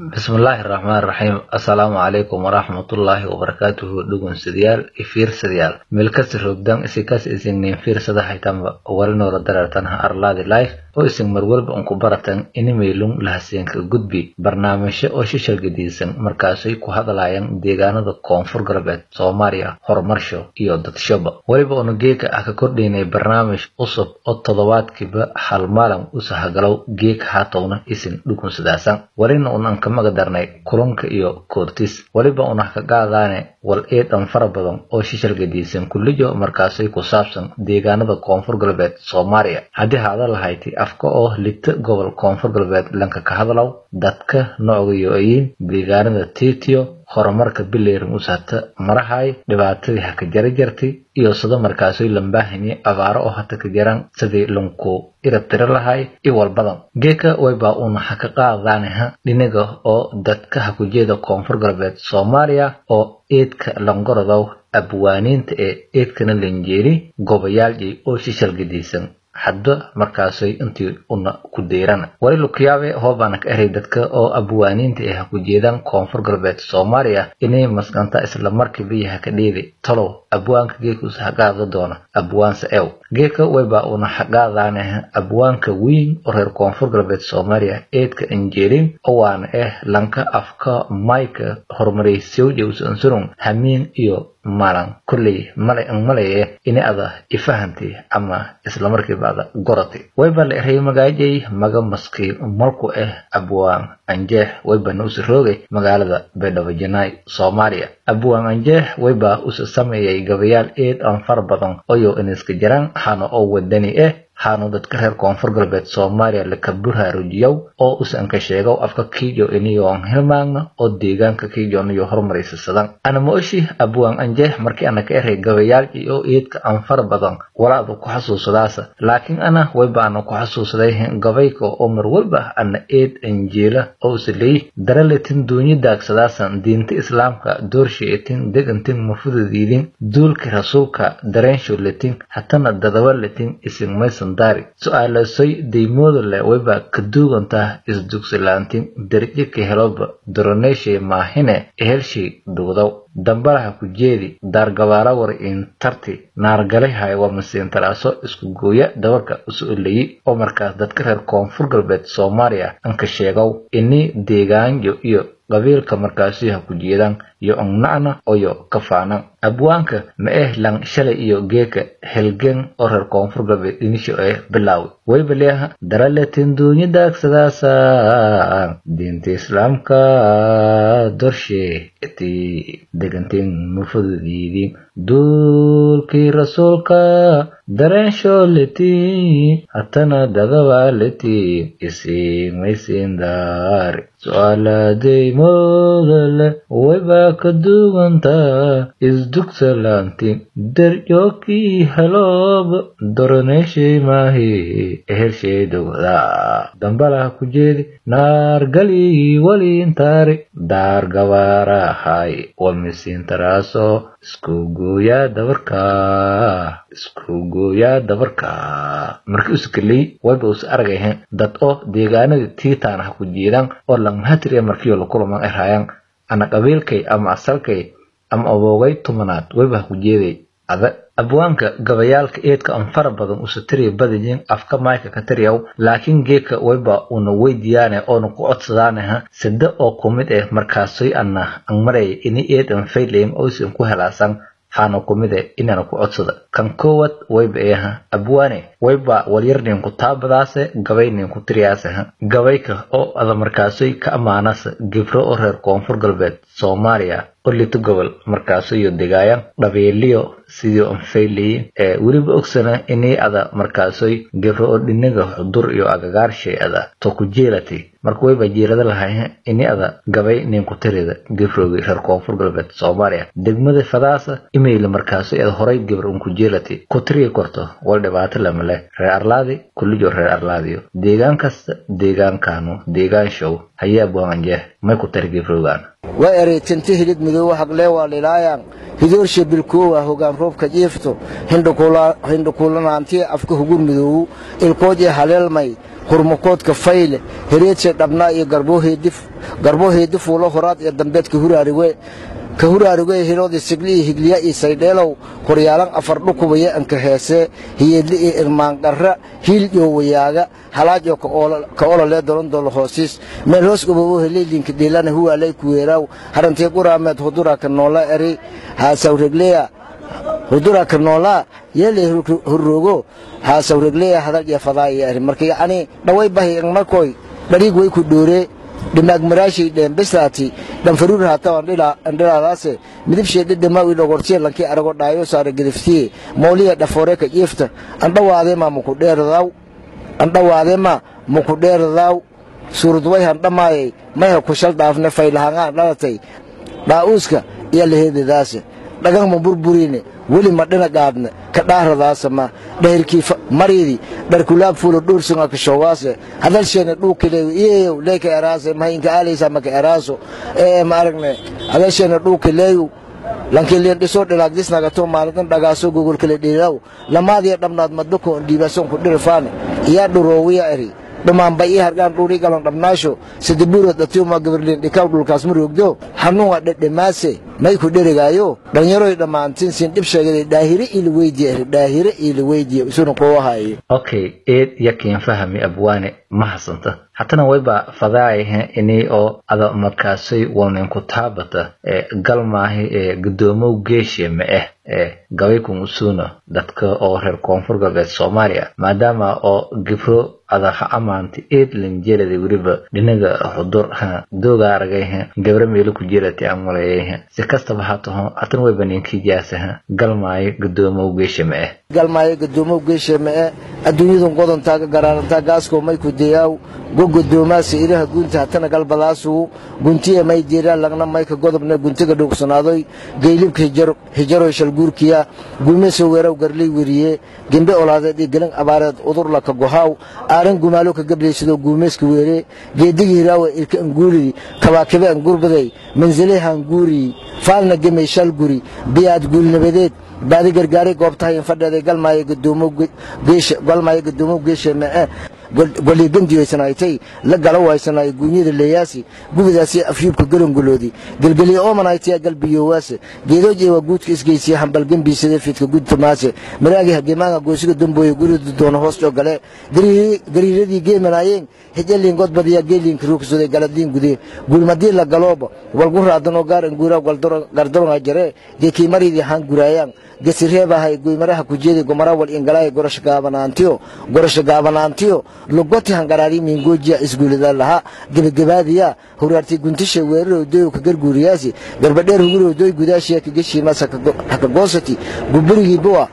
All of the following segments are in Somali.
bismillaahi raxmaan raxiim assalaamu calaykum waraxmatullaahi wabarakaatuhu dhugunsidayaal ifiirsadayaal meelkasta roogdaan isikas isingnin fiirsada haytanba warinoola dareertanha arlaadi life oo ising marwalba unku baratan inimaylung lahaseenka gudbi. Barnaamijyo oo shishal gediisan markaasay ku hadlayaan deegaanada koonfur galbeed soomaaliya horumarsho iyo dadshoba weliba una geeka ah ka kordhaynay barnaamij cusub oo toddobaadkiiba hal maalin u sahagalow geeka haatowna isin dhugunsadaasan warina unan ka magadarnay kulanka iyo koortis. Weliba unah ka qaadaane wal eedhan fara badan oo shishal gediisan kullijo markaasay ku saabsan deegaanada koonfur galbeed soomaaliya. Haddii haada lahayti afka oo lita gobol koonfur galbeed lanka ka hadlow dadka noocgayo ayiin deegaanada titiyo horumarka bileerin usahata marahay dhibaatadii ha ka jara jartay iyo sida markaasay lambaahini abaaro oo hata ka jaran sidii lanku irabtiri lahay i walbadan geeka waybaa uuna ha ka qaadaanaha dhinaga oo dadka ha ku jeeda koonfur galbeed soomaaliya oo eedka langorodow abwaaniinta ee eedkana lanjeeri gobayaaljay oo shishal gediisan hadba markaasay intii una ku deyrana wali lukiyaabe hoobaana ka eray dadka oo abwaaniinta ha ku jeedaan koonfur galbeed soomaaliya inay maskanta isla markiiba yaha ka dheedi talow. Abwaanka geekuusa haqaada doona. Abwaansa ew geeka wayba una haqaadaanaha abwaanka weyn oo reer koonfur galbeed soomaaliya eedka anjeelin owaana eh lanka afka mayka horumaraysyowjawsa ansurun hamiin iyo malan kolley malay an malaye ini ada ifahantay ama isla markiiba ada gorati. Wayba la eray magaajay maga maski malku ah abwaan anjeex waybana usa roogay magaalada baydhabo janaay soomaaliya abwaan anjeex wayba usa sameeyay gabayaal eed aan fara badan oyo iniska jiraan hana oo wadani ah haanu dadka reer koonfur galbeed soomaaliya laka burhaarujiyow oo usan sheegow afka kiijo iniyoon hilmaagna oo deegaanka kiijoniyo horumaraysasadan ana mooshi abwaan anjeex markii ana ka eray gabayaalkii oo eedka aan fara badan walaadu ku xasuusadaasa. Laakiin ana wayba ana ku xasuusaday gabayka oo mar walba ana eed anjeela oo usaley daraletin duunyi daagsadaasan diinta islaamka doorsheetin degantin mafudadiidin duulka rasuulka dareensholetin hatana dadabaletin isin maysan su'aalasay daymooda leh wayba ka duugantaa isdugsilaantin darje ka heloba doroneeshay maahine ehelshay dugdow dambalaha ku jeedi daargabaala war in tarti. Naargalahay waa masiintaraaso isku gooya dabarka usu-olayi oo markaas dadka reer koonfur galbeed soomaaliya anka sheegow. Ini deegaanyo iyo qabiilka markaasi ha ku jeedaan iyo annacna oyo ka faanan abwaanka ma eh lang shalay iyo geeka helgen oo reer koonfur galbeed dhinisho ee bilaawi wayba leeha daraletin duunyo daagsadaasa diinta islaamka dorshe ti degantin mufudadiidin duulkii rasuulka dareenshooleti hatana dadabaaleti isimaysin daari su'aalaadaymooda wayba ka duugantaa isdugsalaanti darjookii heloob doroneeshay maahi ehelshay dogda dambalaha ku jeedi naargalii waliintaari wamisiintaraaso isku gooyaa dabarka isku gooyaa dabarka markii usakeley wayba us argayahen dad oo deegaanadii tiitaan ha ku jeedaan oo langmahatiriya markiyo lakulaman erhayaan ana qabiilkay ama asalkay ama aboogay tumanaad wayba ha ku jeeday ada abwaanka gabayaalka eedka an fara badan usa tiriya badayin afka mayka ka tiriyaw laakiin geeka wayba una weydiyaane oona ku codsadaanaha sida oo kumid eh markaasoy ana an maraya ini eed an faylayn oysan ku helaasan haana kumid eh inana ku codsada kan koowad wayba eeha abwaane wayba walyarninku taabadaase gabayninku tiriyaaseh gabayka oo ada markaasoy ka ammaanasa gibro oo reer koonfur galbeed soomaaliya oo lito gobol markaasoyo degaayaan dhabeeliyo sidii on faylayin ee weliba ogsana inii ada markaasoy gibro oo dhinaga xudur iyo agagaarshay ada to ku jeelatay marka wayba jeelada lahay ini ada gabay ninku tirida gibroogi reer koonfur galbeed soomaaliya. Degmada fadaasa imayl markaasoy ada horay unku jeelatay ku tiriya korto wal dhibaato lama leh. Reer arlaadi kullijo reer arlaadiyo deegaan kasta deegaankanu deegaan show. Hayaa buanjeeh may ku tari gibroogaan waa ereytinti hilid midooba haglee waa lilaayaan. Hidoorshe bilkoowa hogaan roobka jiifto hindhukuulanaantii afka hugur midoowu ilkoodii haleelmay hurmakoodka fayle hereedshay dhabnaa iyo garboo heedi fuulo horaad iyo dambeed ka huraarigee hiloodii sigli iyo higliya iyo saydheelow horyaalan afar dhukubaya anka heesee hiyeedli iyo irmaanqarra hiil iyo wayaaga halaaj oo ka ololee dolondoolo hoosiis meel hoos ubobo heleylinka dhiilana huwaalay kuweeraaw harantee quraameed huduraka noola eri haasawregleya huduraka noolaa yeeley horroogo haasawregleya hadal iyo fadaaya eri marka yacni dhaway bahi markoy dhariig way ku dhooree dhimaag maraashay dheenbesaati dhanfaruur haata andhilaadaase midibshee dhedhamaawi dhogortiye lankii arago dhaayo saara gediftiye mooliya dhafooreka jiifta andhawaadeema mukudheerdaaw andhawaadeema mukudheerdaaw suuradway handhamaayay mayha kushal dhaafne faylahangaan dhalatay dhaa'uuska iyo laheedadaase dhagahma burburiine weli ma dhina gaadne ka dhaaradaasama dhahirkii mariidi dharkulaab fuulo dhuursunga kashoowaase hadalsheene dhuukileeyo iyeyow eraase mahinka aaleysa maka eraaso. Ma aragne hadalsheene dhuukileeyo lankiliin dhisoo dhilaagdisnagato maalidan dhagaaso gogolkale dhiilaw lamaadiya dhamnaad madbako dhiibason ku iyaa dhuroowiya eri. Dhumaanba ii hargaan dhuurii galan dhabnaasho sadabuurood gabarliin dhikaw dhulkaas ma roogdo xanuunga dhedhemaase may ku dherigaayo dhallinyaroy dhammaantin sin dhib sheegaday dhaahire eri dhaahire iila weydiya isuna kuu haye okay eed yakiin fahmi abwaane ma hasanta. Hatana wayba fadaayahe inii oo ada markaasay waninku taabata ee galmaahi ee gudoomow geeshe ma ah ee gabaykun usuuna dadka oo reer koonfur galbeed soomaaliya. Maadaama oo gibro ada ha amaanta eed lanjelada weliba dhinaga xudur dooga aragayha gabra meelo ku jirata amaleeyayha si kastaba ha taho hatan wayba ninkii jaasaha galmaayo gudoomow geeshe ma ah galmaayo gadoomow geeshe ma ah adduunyadun godontaa garaarantaa gaaskoo may ku deyaaw gogodoomaasa ilaha gunta hatana galbadaasuu guntiya may jeeraan lagna mayka godobna guntiga dhuugsanaadoy geylibka hijaroy shalguurkiya guumeso weeraw garley weriye gembe olaadeed iyo gelin abaareed udurlaka gohaaw aaran gumaalo ka gableysadoo guumeeska weere geedigi hiraawa irka anguulidi kabaakibe angurbaday manzile hanguuri faalna gemey shalguri biyaad guulnabadeed baadi gargaaray goobtahay fadheeday galmaayo gadoomow geeshe mee goligandiyoysanaaytay la gala waysanaay guunyada leeyaasi gubidaasi afyuubka galongoloodi gelgeliya oomanaytaya galbiyoowaase geedooje waa guudka isgeysiya hambal gembiisade fiidka gudtamaase maraagi hagemaanga goosiga dambooye gurida doona hoos oo gale. Gariiradii geemanaayeen hijalin godbadiya geelinka ruugsaday galadliin gude gulmadii la galooba walgu raadanoo gaar anguura gardaronga jare. Geekii maridii haan guraayaan gesireebahay guymaraha kujeedi gomara wal ingalaay gorasha gaabanaantiyo gorasha gaabanaantiyo lugoti hangaraari mingojiya isguulida laha gebagabaadiya huraarti guntisha weeraro doyo ka garguuriyaasi garbadheer huguro doy gudaashiya kageshiimas haka goosati gubburigii buwa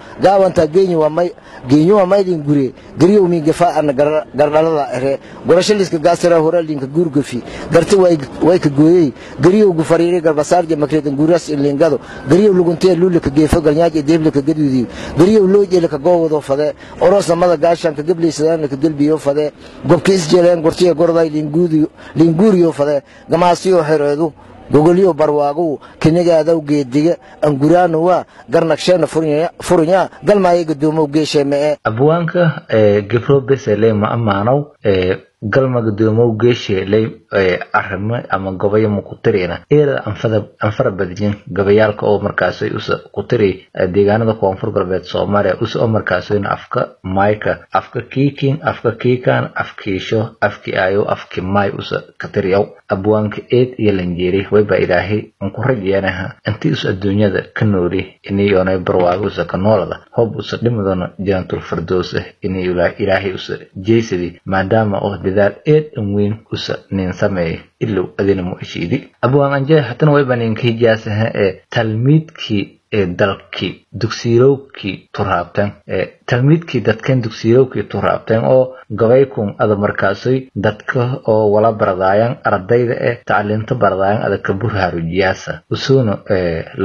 geenyo waa maydin gure gariyow min gafaa'ana gardhalada ere gorasho liska gaasira hora linka guurgafi garti way ka gooyey gariyow gufariiri garbasaarja makreedan guuraas ilingado gariyow luguntee luulika geefo galnyaaj deeblika gaduudiyo gariyow loojeelika goowado fade oroosnamada gaashanka gableysadaan gelbiyo fade gobka isjeeleen gortiya gorday linguuriyo fade gamaasiyo xereedu gogolyo barwaagow kinigaadaw geediga anguraanuwa garnagsheena furinya galmaayo gadoomow geeshe mee. Abwaanka gibro besele ma amaanow galma gudoomow geesheelay arrimo ama gobayo mukutirina eeda anfara badijin gabayaalka oo markaasay usa kutiri deegaanada koonfur galbeed soomaaliya usa oo markaasoyna afka mayka afka kiikin afka kiikan afkiisho afki ayo afki may usa katiriyaw abwaanka eed iyo lanjeeri wayba ilaahay unku rajeenaha intii us adduunyada ka nooli iniyonay barwaago usa ka noolada hob usa dhimadona jantul firdowsa ini ilaahay usa jeysadi maadaama oo dadaal eed an weyn usa nin sameey ilow adina mu ishiidi abwaan anje hatana wayba ninka hijaasaha ee talmiidkii ee dalkii dugsiirowkii turaabteen ee talmiidkii dadkan dugsiirowkii turaabteen oo gabaykun ada markaasoy dadka oo wala baradaayan ardayda eh tacliinta baradaayan ada ka burhaarujiyaasa usuuna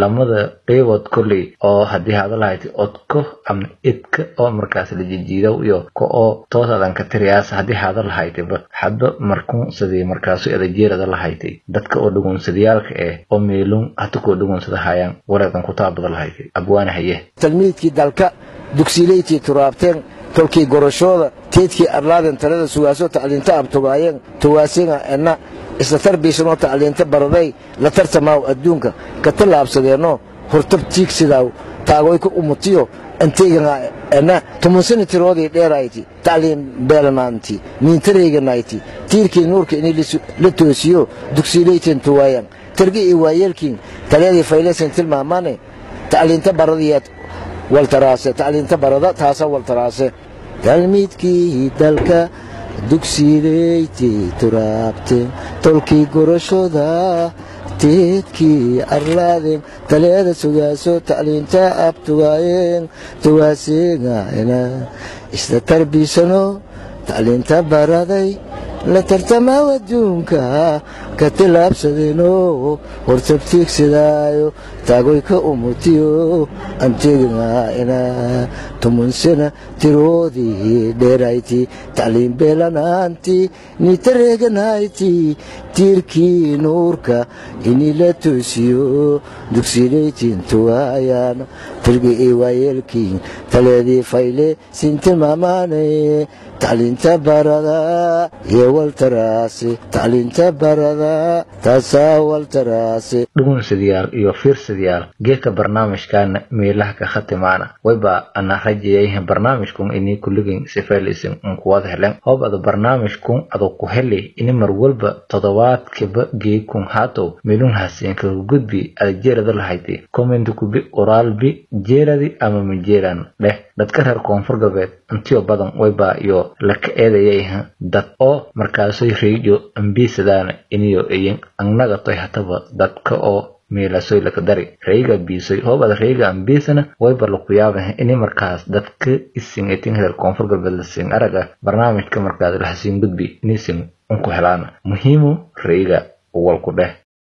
lamada qeybood kolley oo haddii hada lahayti odko ama idka oo markaas la jijiidow iyo ko oo toos adan ka tiriyaasa haddii hada lahaytayba hadba markun sidii markaasoy ada jeerada lahaytay dadka oo dhugunsadayaalka eh oo meelun hata koo dhugunsada hayaan wareedan ku taabada lahaytay abwaana haye dugsiilaytii turaabteen tolkii gorashooda teedkii arlaaden talada sugaaso tacliinta abtugaayeen tawaasinga enna isla tarbiisanoo tacliinta baraday la tartamaaw adduunka. Ka tallaabsadeenno hortab tiigsidaaw taagoyka umutiyo anteegana enna tumunsani tiroodii dheerayti tacliin beelanaanti niintareeganayti tiirkii nuurka inay la toosiyo dugsiilayteen tuwaayan targi iyo waayeelkiin taleedii fayleysan tilmaamaane tacliinta baradiyeed waltaraase tacliinta barada taasa waltaraase. Talmiidkii dalka dugsiilayti turaabte tolkii gorashooda teedkii arlaadeen taleeda sugaaso tacliinta abtugaayeen tawaaseegayna isla tarbiisano tacliinta baraday la tartamaa adduunka ka tilaabsadeeno hortabtiigsidaayo taagoyka umutiyo anteegana tumunsana tiroodii dheerayti tacliin beelanaanti nitareeganayti tiirkii nuurka inii la toosiyo dugsiilaytiin tuwaayaan tirgi ii waayeelkiin taleedii fayle siin tilmaamaane tacliinta barada iyo waltaraase tacliinta barada dhugunsidayaal iyo fiirsadayaal geedka barnaamijkaana meelaha ka khatimaana. Wayba ana rajayayhan barnaamijkun inii kulligin sifaylisin unkuwada helen. Hoob ada barnaamijkun adu ku heli ini mar walba todobaadkaba geekun haatow. Meelun hasiinka gudbi ada jeerada lahayti komenti kubi qoraalbi jeeradi ama majeeran dheh dadka reer koonfur galbeed intiyo badan wayba iyo laka eedayayha dad oo markaasoy reyjo ambiisadaana iniyo eyin annaga hataba dadka oo meelasoy laka dari. Reyga biisoy hoobada reyga ambiisana wayba laku yaabaha ini markaas dadka isin etin reer koonfur galbeed lasin araga barnaamijka markaad lahasiin gudbi inisin unku helaana. Muhiimu reyga walku dheh